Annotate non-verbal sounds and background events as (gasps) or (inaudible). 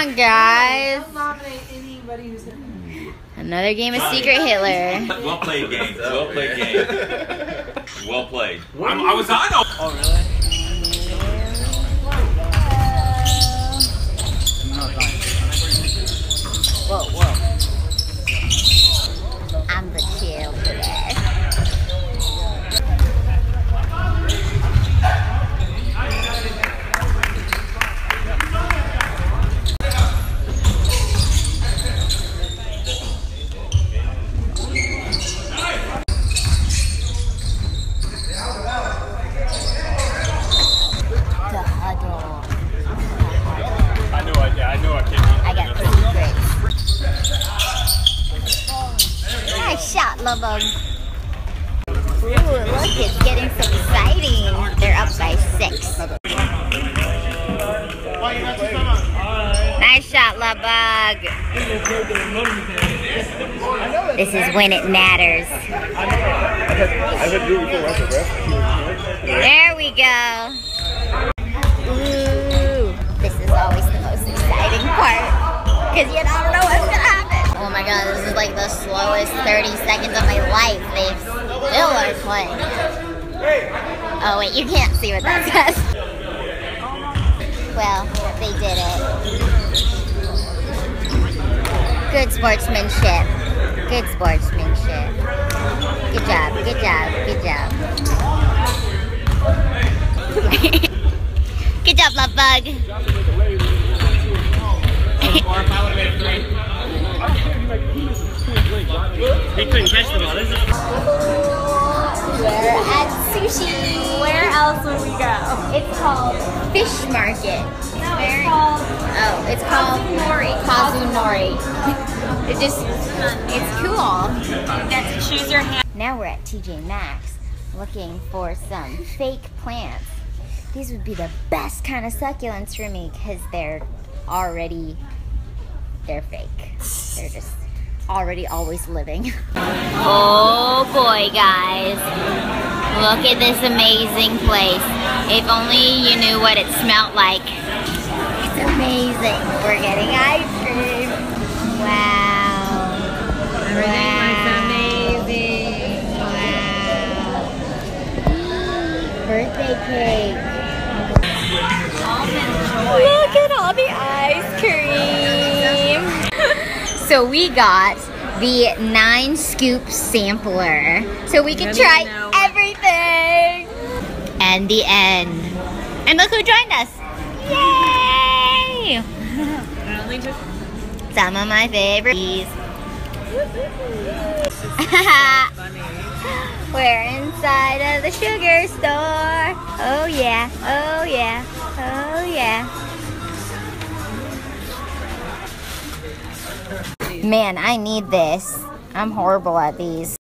on, guys. Don't nominate anybody who's Another game of Secret Hitler. Well played, game. Well played, game. (laughs) Well played. I'm, I was on. Oh, really? Shot, Lubug. Ooh, look, it's getting so exciting. They're up by six. Nice shot, Lubug. This is when it matters. There we go. Ooh, this is always the most exciting part because you don't god, this is like the slowest 30 seconds of my life. They still are playing. Oh wait, you can't see what that (laughs) says. Well, they did it. Good sportsmanship. Good sportsmanship. Good job, good job, good job. (laughs) good job, love bug. He couldn't catch the ball. This is We're at sushi. Where else would we go? It's called Fish Market. No, it's called Oh, it's called Kazunori. Kazunori. it just, it's cool. You get to choose your hand. Now we're at TJ Maxx looking for some fake plants. These would be the best kind of succulents for me because they're already, they're fake. They're just already always living. Oh boy, guys. Look at this amazing place. If only you knew what it smelled like. It's amazing. We're getting ice cream. Wow. Wow. Amazing. Wow. (gasps) Birthday cake. Look at all the so we got the nine scoop sampler. So we can try everything. And the end. And look who joined us. Yay! (laughs) Some of my favorites. (laughs) We're inside of the sugar store. Oh yeah, oh yeah, oh yeah. Man, I need this. I'm horrible at these.